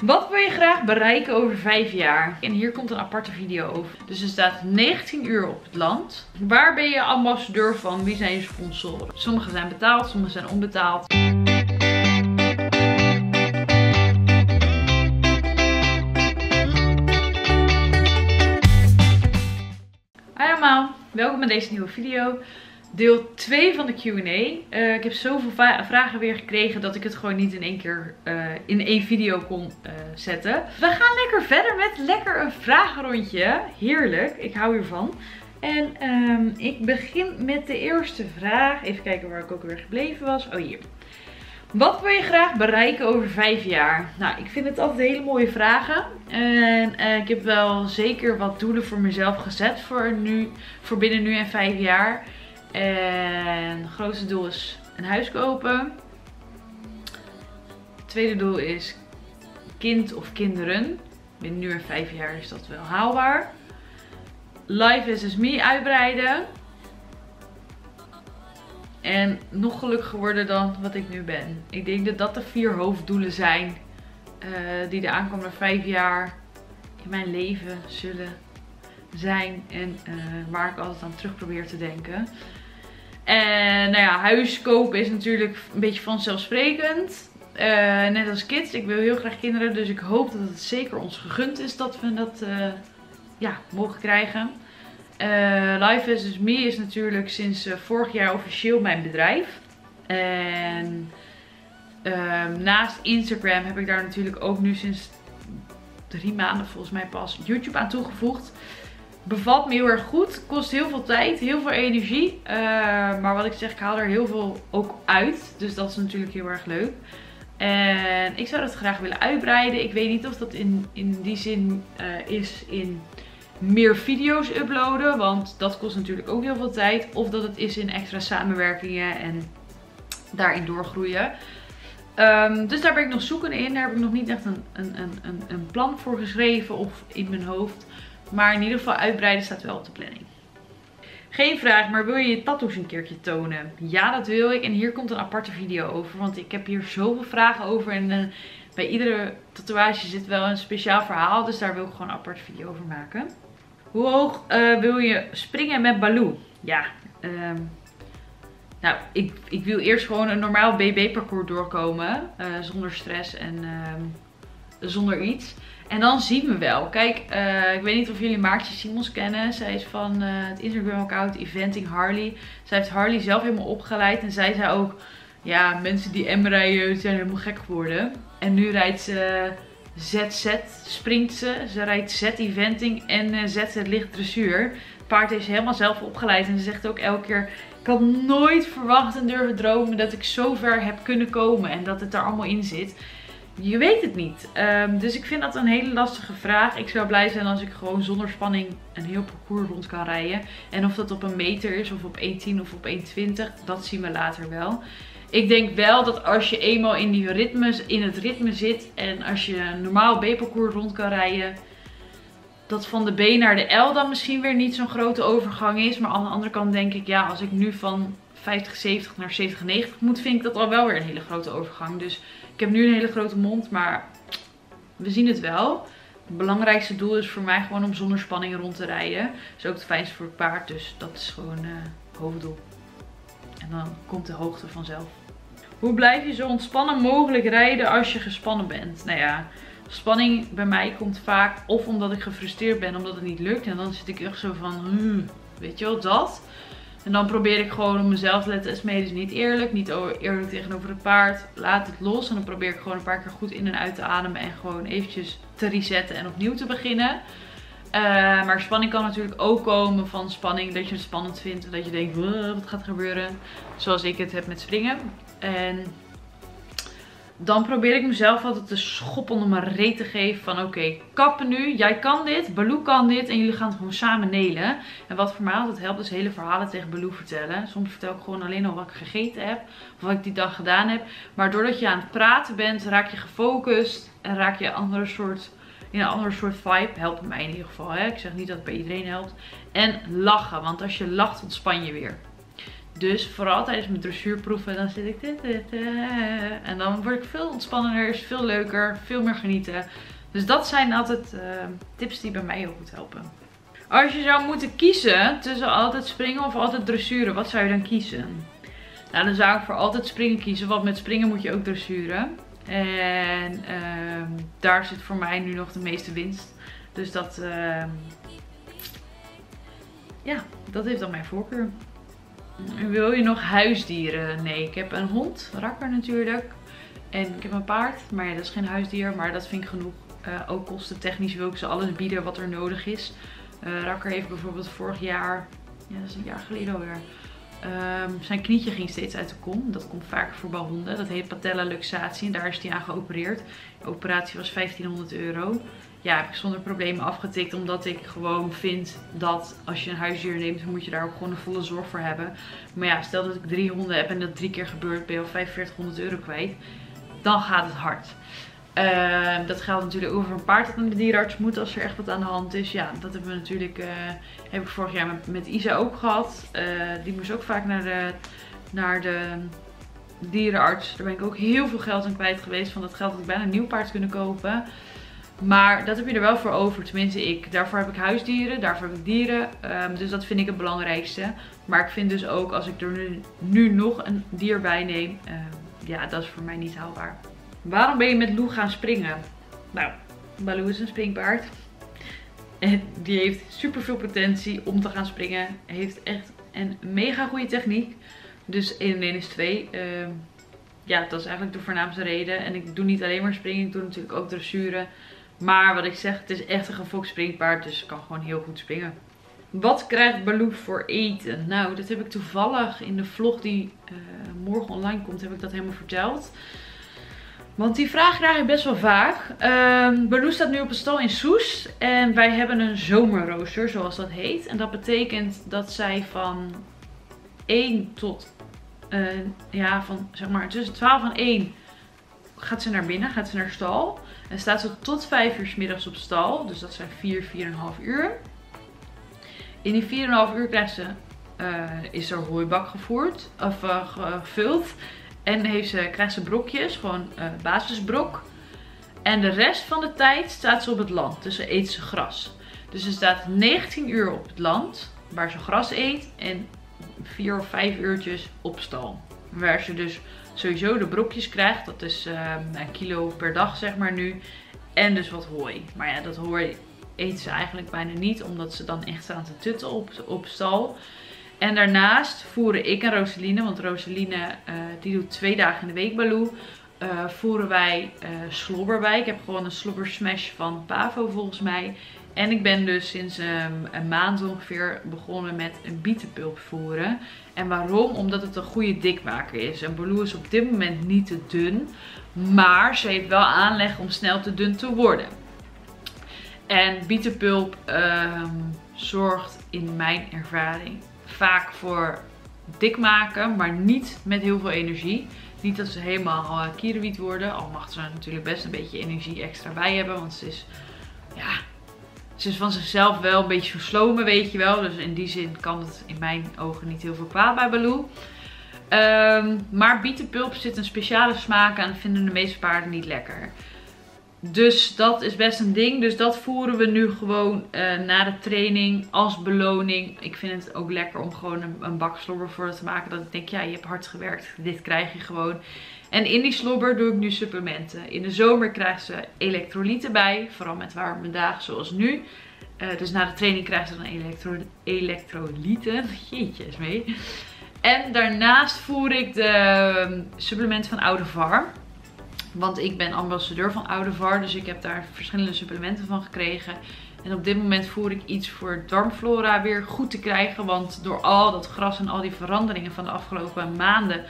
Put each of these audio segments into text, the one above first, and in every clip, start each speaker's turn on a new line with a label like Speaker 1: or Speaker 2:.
Speaker 1: Wat wil je graag bereiken over 5 jaar? En hier komt een aparte video over. Dus er staat 19 uur op het land. Waar ben je ambassadeur van? Wie zijn je sponsoren? Sommige zijn betaald, sommige zijn onbetaald. Hi allemaal, welkom bij deze nieuwe video. Deel 2 van de Q&A. Uh, ik heb zoveel vragen weer gekregen dat ik het gewoon niet in één keer uh, in één video kon uh, zetten. We gaan lekker verder met lekker een vragenrondje. Heerlijk, ik hou hiervan. En um, ik begin met de eerste vraag. Even kijken waar ik ook weer gebleven was. Oh hier. Wat wil je graag bereiken over vijf jaar? Nou, ik vind het altijd hele mooie vragen. En ik heb wel zeker wat doelen voor mezelf gezet voor, nu, voor binnen nu en vijf jaar. En het grootste doel is een huis kopen. Het tweede doel is kind of kinderen. Binnen nu en vijf jaar is dat wel haalbaar. Life is Me uitbreiden. En nog gelukkiger worden dan wat ik nu ben. Ik denk dat dat de vier hoofddoelen zijn uh, die de aankomende vijf jaar in mijn leven zullen zijn. En uh, waar ik altijd aan terug probeer te denken. En nou ja, huis kopen is natuurlijk een beetje vanzelfsprekend. Uh, net als kids. Ik wil heel graag kinderen. Dus ik hoop dat het zeker ons gegund is dat we dat uh, ja, mogen krijgen. Uh, Life is Me is natuurlijk sinds vorig jaar officieel mijn bedrijf. En ehm, naast Instagram heb ik daar natuurlijk ook nu sinds drie maanden volgens mij pas YouTube aan toegevoegd bevalt me heel erg goed. Kost heel veel tijd, heel veel energie. Uh, maar wat ik zeg, ik haal er heel veel ook uit. Dus dat is natuurlijk heel erg leuk. En ik zou dat graag willen uitbreiden. Ik weet niet of dat in, in die zin uh, is in meer video's uploaden. Want dat kost natuurlijk ook heel veel tijd. Of dat het is in extra samenwerkingen en daarin doorgroeien. Um, dus daar ben ik nog zoeken in. Daar heb ik nog niet echt een, een, een, een plan voor geschreven of in mijn hoofd. Maar in ieder geval uitbreiden staat wel op de planning. Geen vraag, maar wil je je tattoos een keertje tonen? Ja, dat wil ik. En hier komt een aparte video over. Want ik heb hier zoveel vragen over. En uh, bij iedere tatoeage zit wel een speciaal verhaal. Dus daar wil ik gewoon een aparte video over maken. Hoe hoog uh, wil je springen met Baloo? Ja, uh, nou, ik, ik wil eerst gewoon een normaal BB-parcours doorkomen. Uh, zonder stress en ehm, zonder iets. En dan zien we wel. Kijk, uh, ik weet niet of jullie Maartje Simons kennen. Zij is van uh, het Instagram-account Eventing Harley. Zij heeft Harley zelf helemaal opgeleid. En zij zei ook, ja, mensen die M rijden zijn helemaal gek geworden. En nu rijdt ze ZZ, springt ze. Ze rijdt Z-eventing en uh, ZZ licht dressuur. Het paard heeft helemaal zelf opgeleid. En ze zegt ook elke keer, ik had nooit verwacht en durven dromen dat ik zo ver heb kunnen komen. En dat het er allemaal in zit je weet het niet. Um, dus ik vind dat een hele lastige vraag. Ik zou blij zijn als ik gewoon zonder spanning een heel parcours rond kan rijden. En of dat op een meter is of op 1,10 of op 1,20, dat zien we later wel. Ik denk wel dat als je eenmaal in, die ritmes, in het ritme zit en als je een normaal B-parcours rond kan rijden, dat van de B naar de L dan misschien weer niet zo'n grote overgang is. Maar aan de andere kant denk ik, ja, als ik nu van 50, 70 naar 70, 90 moet, vind ik dat al wel weer een hele grote overgang. Dus ik heb nu een hele grote mond, maar we zien het wel. Het belangrijkste doel is voor mij gewoon om zonder spanning rond te rijden. Dat is ook het fijnste voor het paard, dus dat is gewoon uh, hoofddoel. En dan komt de hoogte vanzelf. Hoe blijf je zo ontspannen mogelijk rijden als je gespannen bent? Nou ja, spanning bij mij komt vaak of omdat ik gefrustreerd ben omdat het niet lukt. En dan zit ik echt zo van, hmm, weet je wel, dat. En dan probeer ik gewoon op mezelf te letten. Esmee is niet eerlijk. Niet eerlijk tegenover het paard. Laat het los. En dan probeer ik gewoon een paar keer goed in en uit te ademen. En gewoon eventjes te resetten en opnieuw te beginnen. Uh, maar spanning kan natuurlijk ook komen van spanning. Dat je het spannend vindt. En dat je denkt, wat gaat er gebeuren? Zoals ik het heb met springen. En dan probeer ik mezelf altijd te schoppen om een reet te geven van oké, kappen nu, jij kan dit, Baloo kan dit en jullie gaan het gewoon samen nelen. En wat voor mij altijd helpt is hele verhalen tegen Baloo vertellen. Soms vertel ik gewoon alleen al wat ik gegeten heb of wat ik die dag gedaan heb. Maar doordat je aan het praten bent, raak je gefocust en raak je een andere soort, in een andere soort vibe. Helpt mij in ieder geval, hè? ik zeg niet dat het bij iedereen helpt. En lachen, want als je lacht ontspan je weer. Dus vooral tijdens mijn dressuurproeven, dan zit ik dit, dit. En dan word ik veel ontspannender, is veel leuker, veel meer genieten. Dus dat zijn altijd uh, tips die bij mij heel goed helpen. Als je zou moeten kiezen tussen altijd springen of altijd dressuren, wat zou je dan kiezen? Nou, dan zou ik voor altijd springen kiezen, want met springen moet je ook dressuren. En uh, daar zit voor mij nu nog de meeste winst. Dus dat, uh, ja, dat heeft dan mijn voorkeur. Wil je nog huisdieren? Nee, ik heb een hond, rakker natuurlijk. En ik heb een paard, maar ja, dat is geen huisdier, maar dat vind ik genoeg. Uh, ook kostentechnisch wil ik ze alles bieden wat er nodig is. Uh, rakker heeft bijvoorbeeld vorig jaar, ja dat is een jaar geleden alweer, um, zijn knietje ging steeds uit de kom. Dat komt vaak voor bij honden. Dat heet patella luxatie en daar is hij aan geopereerd. De operatie was 1500 euro ja, heb ik zonder problemen afgetikt. Omdat ik gewoon vind dat als je een huisdier neemt, moet je daar ook gewoon een volle zorg voor hebben. Maar ja, stel dat ik drie honden heb en dat drie keer gebeurt, ben je al 4500 euro kwijt. Dan gaat het hard. Uh, dat geldt natuurlijk over een paard dat naar de dierenarts moet als er echt wat aan de hand is. Ja, dat hebben we natuurlijk, uh, heb ik vorig jaar met, met Isa ook gehad. Uh, die moest ook vaak naar de, naar de dierenarts. Daar ben ik ook heel veel geld aan kwijt geweest. Van dat geld had ik bijna een nieuw paard kunnen kopen. Maar dat heb je er wel voor over, tenminste ik. Daarvoor heb ik huisdieren, daarvoor heb ik dieren. Um, dus dat vind ik het belangrijkste. Maar ik vind dus ook als ik er nu, nu nog een dier bij neem, um, ja dat is voor mij niet haalbaar. Waarom ben je met Lou gaan springen? Nou, Baloo is een springpaard. En die heeft super veel potentie om te gaan springen. Heeft echt een mega goede techniek. Dus 1 en 1 is 2. Uh, ja, dat is eigenlijk de voornaamste reden. En ik doe niet alleen maar springen, ik doe natuurlijk ook dressuren. Maar wat ik zeg, het is echt een gefokt springpaard. Dus kan gewoon heel goed springen. Wat krijgt Baloo voor eten? Nou, dat heb ik toevallig in de vlog die uh, morgen online komt, heb ik dat helemaal verteld. Want die vraag krijg ik best wel vaak. Um, Baloo staat nu op een stal in Soes. En wij hebben een zomerrooster, zoals dat heet. En dat betekent dat zij van 1 tot, uh, ja, van zeg maar tussen 12 en 1 gaat ze naar binnen, gaat ze naar stal. En staat ze tot 5 uur s middags op stal. Dus dat zijn 4, 4,5 uur. In die 4,5 uur krijgt ze, uh, is er hooibak gevoerd, of uh, gevuld. En heeft ze, krijgt ze brokjes, gewoon uh, basisbrok. En de rest van de tijd staat ze op het land. Dus ze eet ze gras. Dus ze staat 19 uur op het land, waar ze gras eet. En 4 of 5 uurtjes op stal. Waar ze dus sowieso de brokjes krijgt. Dat is uh, een kilo per dag zeg maar nu. En dus wat hooi. Maar ja, dat hooi eet ze eigenlijk bijna niet. Omdat ze dan echt staan te tutten op, op stal. En daarnaast voeren ik en Roseline, want Roseline uh, die doet twee dagen in de week Baloo. Uh, voeren wij uh, slobber bij. Ik heb gewoon een slobber smash van Pavo volgens mij. En ik ben dus sinds um, een maand ongeveer begonnen met een bietenpulp voeren. En waarom? Omdat het een goede dikmaker is. En Baloo is op dit moment niet te dun. Maar ze heeft wel aanleg om snel te dun te worden. En bietenpulp um, zorgt in mijn ervaring vaak voor dik maken. Maar niet met heel veel energie. Niet dat ze helemaal uh, kierenwiet worden. Al mag ze natuurlijk best een beetje energie extra bij hebben. Want ze is ja, ze is van zichzelf wel een beetje verslomen, weet je wel. Dus in die zin kan het in mijn ogen niet heel veel kwaad bij Baloo. Um, maar bietenpulp zit een speciale smaak aan en vinden de meeste paarden niet lekker. Dus dat is best een ding. Dus dat voeren we nu gewoon uh, na de training als beloning. Ik vind het ook lekker om gewoon een, een bak slobber voor te maken. Dat ik denk, ja, je hebt hard gewerkt. Dit krijg je gewoon. En in die slobber doe ik nu supplementen. In de zomer krijgt ze elektrolyten bij. Vooral met warme dagen zoals nu. Uh, dus na de training krijgt ze dan elektro elektrolyten. Jeetje is mee. En daarnaast voer ik de ehm, supplementen van Oude Var. Want ik ben ambassadeur van Oude Var. Dus ik heb daar verschillende supplementen van gekregen. En op dit moment voer ik iets voor darmflora weer goed te krijgen. Want door al dat gras en al die veranderingen van de afgelopen maanden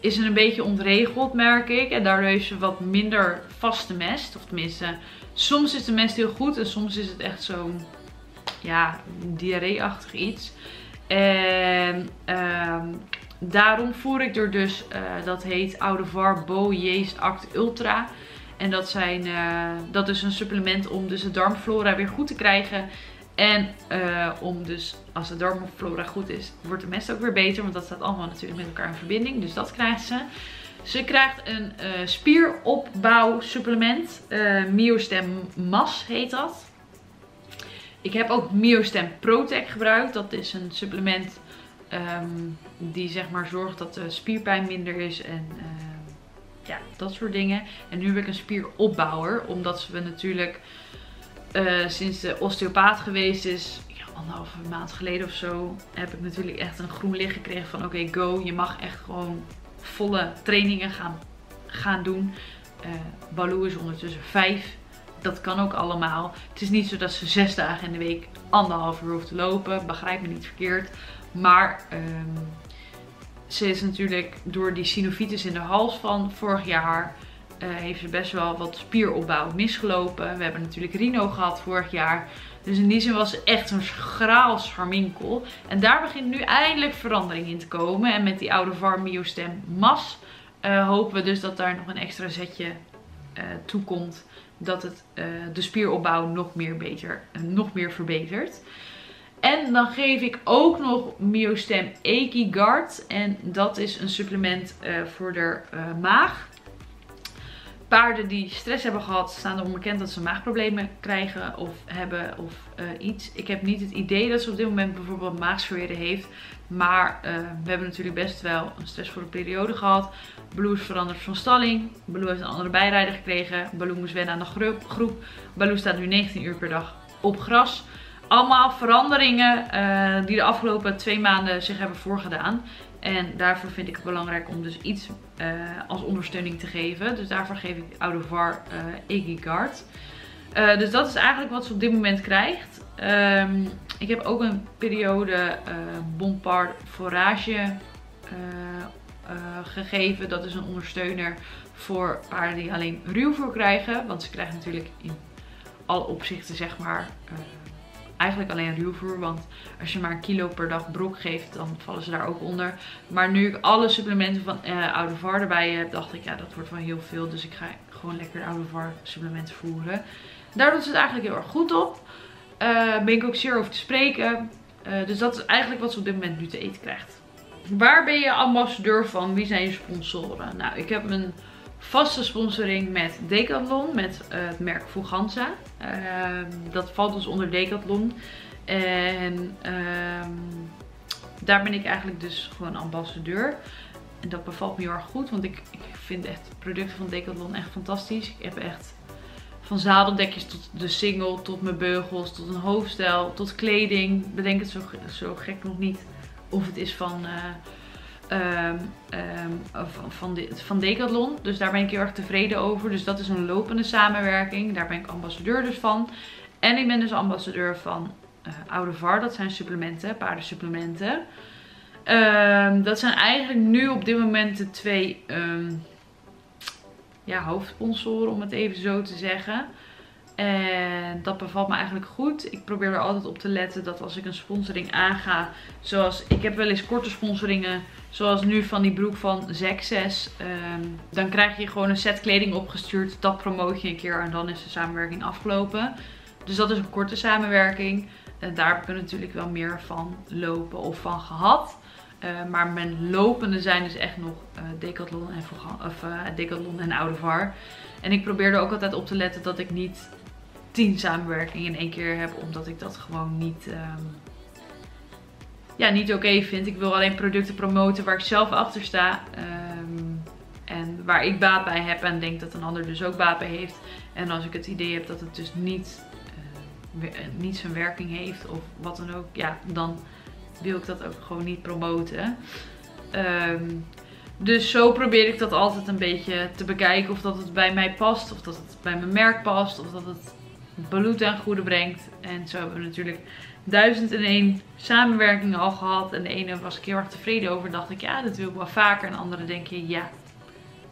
Speaker 1: is het een beetje ontregeld, merk ik. En daardoor heeft ze wat minder vaste mest. Of tenminste, soms is de mest heel goed en soms is het echt zo'n, ja, diarree-achtig iets. En uh, daarom voer ik er dus, uh, dat heet Oude Var Bo Yeast Act Ultra. En dat, zijn, uh, dat is een supplement om dus de darmflora weer goed te krijgen. En uh, om dus, als de darmflora goed is, wordt de mest ook weer beter. Want dat staat allemaal natuurlijk met elkaar in verbinding. Dus dat krijgt ze. Ze krijgt een uh, spieropbouw supplement. Uh, Miostem Mas heet dat. Ik heb ook Miostem Protec gebruikt. Dat is een supplement um, die zeg maar zorgt dat de spierpijn minder is. En ja, dat soort dingen. En nu heb ik een spieropbouwer. Omdat we natuurlijk uh, sinds de osteopaat geweest is, ja, anderhalve maand geleden of zo, heb ik natuurlijk echt een groen licht gekregen van oké, go. Je mag echt gewoon volle trainingen gaan, gaan doen. Uh, Baloo is ondertussen vijf. Dat kan ook allemaal. Het is niet zo dat ze zes dagen in de week anderhalf uur hoeft te lopen. Begrijp me niet verkeerd. Maar um, ze is natuurlijk door die synovitis in de hals van vorig jaar uh, heeft ze best wel wat spieropbouw misgelopen. We hebben natuurlijk Rino gehad vorig jaar. Dus in die zin was ze echt een schraal scharminkel. En daar begint nu eindelijk verandering in te komen. En met die oude VAR Miostem Mas uh, hopen we dus dat daar nog een extra zetje uh, toe komt. Dat het de spieropbouw nog meer, beter, nog meer verbetert. En dan geef ik ook nog Miostem Guard. En dat is een supplement voor de maag paarden die stress hebben gehad, staan erom bekend dat ze maagproblemen krijgen of hebben of uh, iets. Ik heb niet het idee dat ze op dit moment bijvoorbeeld maagsferen heeft. Maar uh, we hebben natuurlijk best wel een stressvolle periode gehad. Baloo is veranderd van stalling. Baloo heeft een andere bijrijder gekregen. Baloo moest wennen aan de groep. Baloo staat nu 19 uur per dag op gras. Allemaal veranderingen uh, die de afgelopen twee maanden zich hebben voorgedaan. En daarvoor vind ik het belangrijk om dus iets uh, als ondersteuning te geven. Dus daarvoor geef ik oude VAR uh, Iggy Guard. Uh, dus dat is eigenlijk wat ze op dit moment krijgt. Um, ik heb ook een periode uh, Bompard Forage gegeven. Dat is een ondersteuner voor paarden die alleen ruwvoer krijgen. Want ze krijgen natuurlijk in alle opzichten zeg maar eigenlijk alleen ruwvoer. Want als je maar een kilo per dag brok geeft, dan vallen ze daar ook onder. Maar nu ik alle supplementen van uh, Oude Var erbij heb, dacht ik, ja, dat wordt wel heel veel. Dus ik ga gewoon lekker Oude Var supplementen voeren. Daar doet ze het eigenlijk heel erg goed op. Uh, ben ik ook zeer over te spreken. Uh, dus dat is eigenlijk wat ze op dit moment nu te eten krijgt. Waar ben je ambassadeur van? Wie zijn je sponsoren? Nou, ik heb een vaste sponsoring met Decathlon, met uh, het merk Fuganza. Uh, dat valt dus onder Decathlon. En uh, daar ben ik eigenlijk dus gewoon ambassadeur. En dat bevalt me heel erg goed, want ik, ik vind echt producten van Decathlon echt fantastisch. Ik heb echt van zadeldekjes tot de single, tot mijn beugels, tot een hoofdstel, tot kleding. Bedenk het zo, zo gek nog niet of het is van uh, um, um, van, de, van Decathlon. Dus daar ben ik heel erg tevreden over. Dus dat is een lopende samenwerking. Daar ben ik ambassadeur dus van. En ik ben dus ambassadeur van uh, Oude VAR. Dat zijn supplementen, paardensupplementen. Um, dat zijn eigenlijk nu op dit moment de twee ja, hoofdsponsoren, om het even zo te zeggen. En dat bevalt me eigenlijk goed. Ik probeer er altijd op te letten dat als ik een sponsoring aanga. Zoals ik heb wel eens korte sponsoringen. Zoals nu van die broek van Zexes. Um, dan krijg je gewoon een set kleding opgestuurd. Dat promoot je een keer en dan is de samenwerking afgelopen. Dus dat is een korte samenwerking. En daar heb ik natuurlijk wel meer van lopen of van gehad. Uh, maar mijn lopende zijn dus echt nog uh, Decathlon en, of, uh, Decathlon en Oude VAR. En ik probeer er ook altijd op te letten dat ik niet tien samenwerkingen in één keer heb. Omdat ik dat gewoon niet, um, ja, niet oké vind. Ik wil alleen producten promoten waar ik zelf achter sta. Um, en waar ik baat bij heb en denk dat een ander dus ook baat bij heeft. En als ik het idee heb dat het dus niet, uh, niet zijn werking heeft of wat dan ook. Ja, dan wil ik dat ook gewoon niet promoten. Um, dus zo probeer ik dat altijd een beetje te bekijken of dat het bij mij past. Of dat het bij mijn merk past. Of dat het Baloo ten goede brengt. En zo hebben we natuurlijk duizend en één samenwerkingen al gehad. En de ene was ik heel erg tevreden over. Dacht ik, ja, dat wil ik wel vaker. En de andere denk je, ja,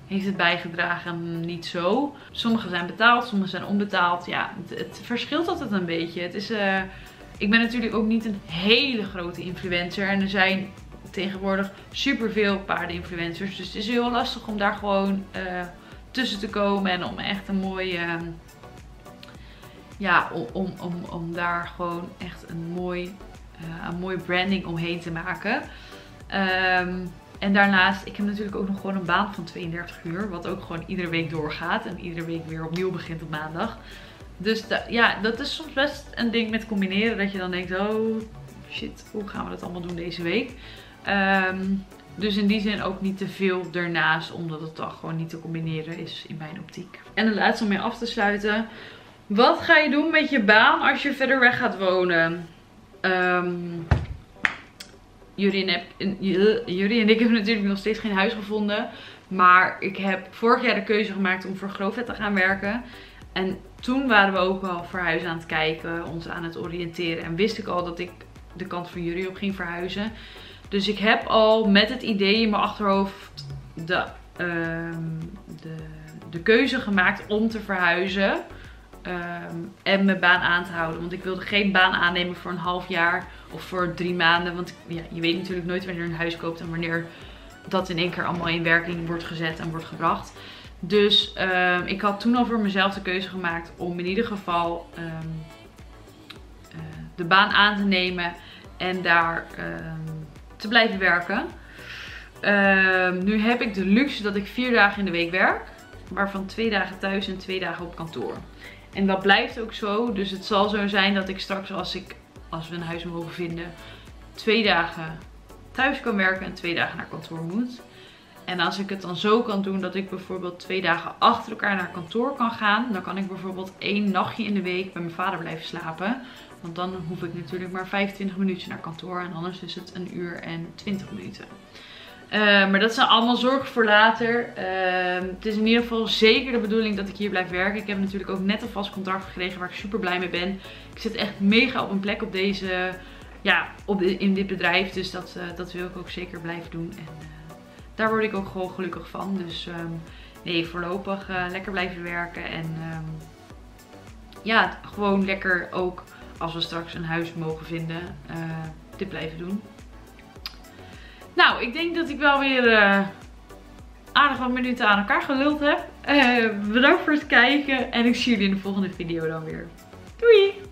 Speaker 1: heeft het bijgedragen? Niet zo. Sommige zijn betaald, sommige zijn onbetaald. Ja, het, het verschilt altijd een beetje. Het is, uh, ik ben natuurlijk ook niet een hele grote influencer. En er zijn tegenwoordig superveel paardeninfluencers. Dus het is heel lastig om daar gewoon uh, tussen te komen. En om echt een mooie... Uh, ja, om, om, om daar gewoon echt een mooi, uh, een mooie branding omheen te maken. Ehm, en daarnaast, ik heb natuurlijk ook nog gewoon een baan van 32 uur. Wat ook gewoon iedere week doorgaat. En iedere week weer opnieuw begint op maandag. Dus ja, dat is soms best een ding met combineren. Dat je dan denkt, oh shit, hoe gaan we dat allemaal doen deze week? Ehm, dus in die zin ook niet te veel ernaast. Omdat het dan gewoon niet te combineren is in mijn optiek. En de laatste om mee af te sluiten. Wat ga je doen met je baan als je verder weg gaat wonen? Um, jullie, en, en ik hebben natuurlijk nog steeds geen huis gevonden. Maar ik heb vorig jaar de keuze gemaakt om voor Grovet te gaan werken. En toen waren we ook al verhuizen aan het kijken, ons aan het oriënteren. En wist ik al dat ik de kant van jullie op ging verhuizen. Dus ik heb al met het idee in mijn achterhoofd de, ehm, de, de keuze gemaakt om te verhuizen. Ehm, en mijn baan aan te houden. Want ik wilde geen baan aannemen voor een half jaar of voor drie maanden. Want ja, je weet natuurlijk nooit wanneer je een huis koopt en wanneer dat in één keer allemaal in werking wordt gezet en wordt gebracht. Dus ehm, ik had toen al voor mezelf de keuze gemaakt om in ieder geval ehm, eh, de baan aan te nemen en daar te blijven werken. nu heb ik de luxe dat ik vier dagen in de week werk. Waarvan twee dagen thuis en twee dagen op kantoor. En dat blijft ook zo. Dus het zal zo zijn dat ik straks als, ik, als we een huis mogen vinden, twee dagen thuis kan werken en twee dagen naar kantoor moet. En als ik het dan zo kan doen dat ik bijvoorbeeld twee dagen achter elkaar naar kantoor kan gaan. Dan kan ik bijvoorbeeld één nachtje in de week bij mijn vader blijven slapen. Want dan hoef ik natuurlijk maar 25 minuten naar kantoor. En anders is het een uur en 20 minuten. Uh, maar dat zijn allemaal zorgen voor later. Uh, het is in ieder geval zeker de bedoeling dat ik hier blijf werken. Ik heb natuurlijk ook net een vast contract gekregen waar ik super blij mee ben. Ik zit echt mega op een plek op deze, ja, op in dit bedrijf. Dus dat, uh, dat wil ik ook zeker blijven doen. En daar word ik ook gewoon gelukkig van. Dus um, nee, voorlopig lekker blijven werken. En ja, gewoon lekker ook als we straks een huis mogen vinden, dit blijven doen. Nou, ik denk dat ik wel weer uh, aardig wat minuten aan elkaar geluld heb. Uh, bedankt voor het kijken en ik zie jullie in de volgende video dan weer. Doei!